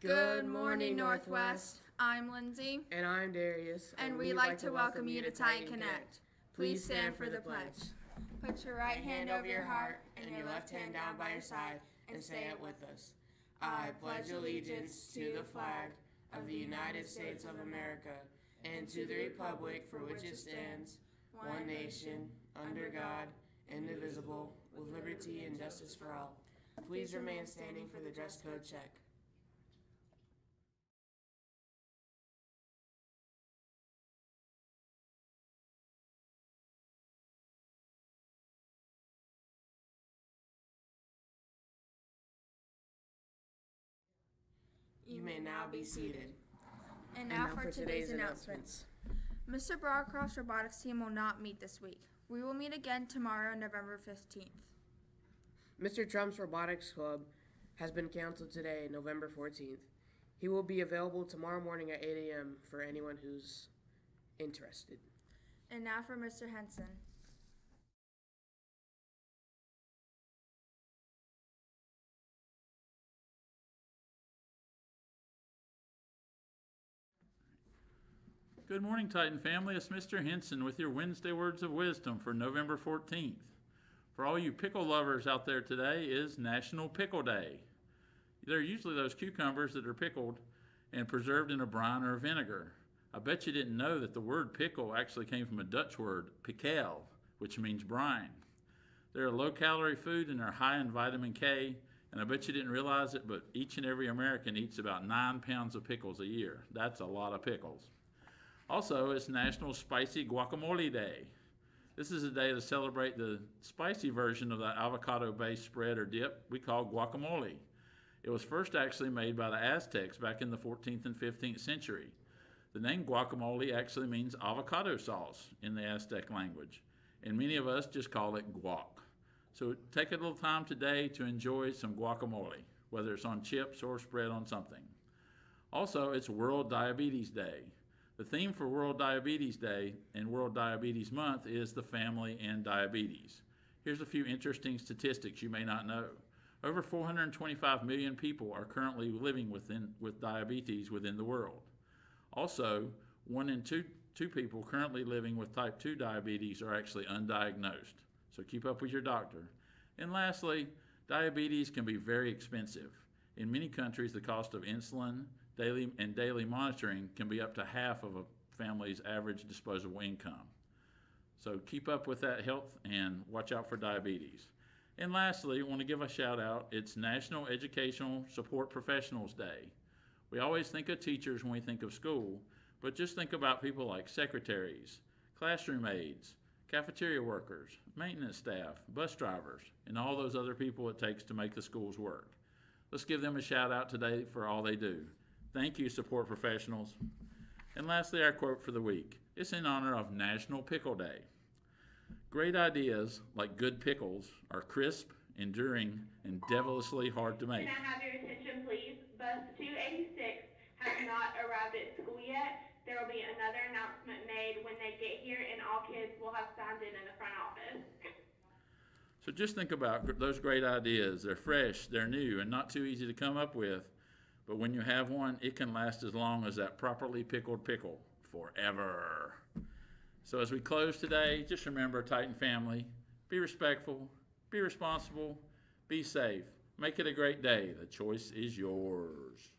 Good morning, Northwest. I'm Lindsay, And I'm Darius. and we'd like to welcome you to Titan Connect. Please stand for the pledge. Put your right hand over your heart and your left hand down by your side and say it with us. I pledge allegiance to the flag of the United States of America and to the republic for which it stands, one nation, under God, indivisible, with liberty and justice for all. Please remain standing for the dress code check. May now be seated. And now for today's announcements. Mr. Broadcroft's robotics team will not meet this week. We will meet again tomorrow, November 15th. Mr. Trump's Robotics Club has been canceled today, November 14th. He will be available tomorrow morning at 8 a.m. for anyone who's interested. And now for Mr. Henson. Good morning, Titan family. It's Mr. Henson with your Wednesday words of wisdom for November 14th. For all you pickle lovers out there today is National Pickle Day. They're usually those cucumbers that are pickled and preserved in a brine or vinegar. I bet you didn't know that the word pickle actually came from a Dutch word, pickle, which means brine. They're a low calorie food and they're high in vitamin K. And I bet you didn't realize it, but each and every American eats about nine pounds of pickles a year. That's a lot of pickles. Also, it's National Spicy Guacamole Day. This is a day to celebrate the spicy version of the avocado based spread or dip we call guacamole. It was first actually made by the Aztecs back in the 14th and 15th century. The name guacamole actually means avocado sauce in the Aztec language, and many of us just call it guac. So take a little time today to enjoy some guacamole, whether it's on chips or spread on something. Also, it's World Diabetes Day. The theme for World Diabetes Day and World Diabetes Month is the family and diabetes. Here's a few interesting statistics you may not know. Over 425 million people are currently living within, with diabetes within the world. Also, one in two, two people currently living with type 2 diabetes are actually undiagnosed. So keep up with your doctor. And lastly, diabetes can be very expensive. In many countries, the cost of insulin, daily and daily monitoring can be up to half of a family's average disposable income. So keep up with that health and watch out for diabetes. And lastly, I want to give a shout out. It's National Educational Support Professionals Day. We always think of teachers when we think of school, but just think about people like secretaries, classroom aides, cafeteria workers, maintenance staff, bus drivers, and all those other people it takes to make the schools work. Let's give them a shout out today for all they do. Thank you, support professionals. And lastly, our quote for the week. It's in honor of National Pickle Day. Great ideas, like good pickles, are crisp, enduring, and devilishly hard to make. Can I have your attention, please? Bus 286 has not arrived at school yet. There will be another announcement made when they get here, and all kids will have signed in in the front office. So just think about those great ideas. They're fresh, they're new, and not too easy to come up with. But when you have one, it can last as long as that properly pickled pickle forever. So as we close today, just remember, Titan family, be respectful, be responsible, be safe. Make it a great day. The choice is yours.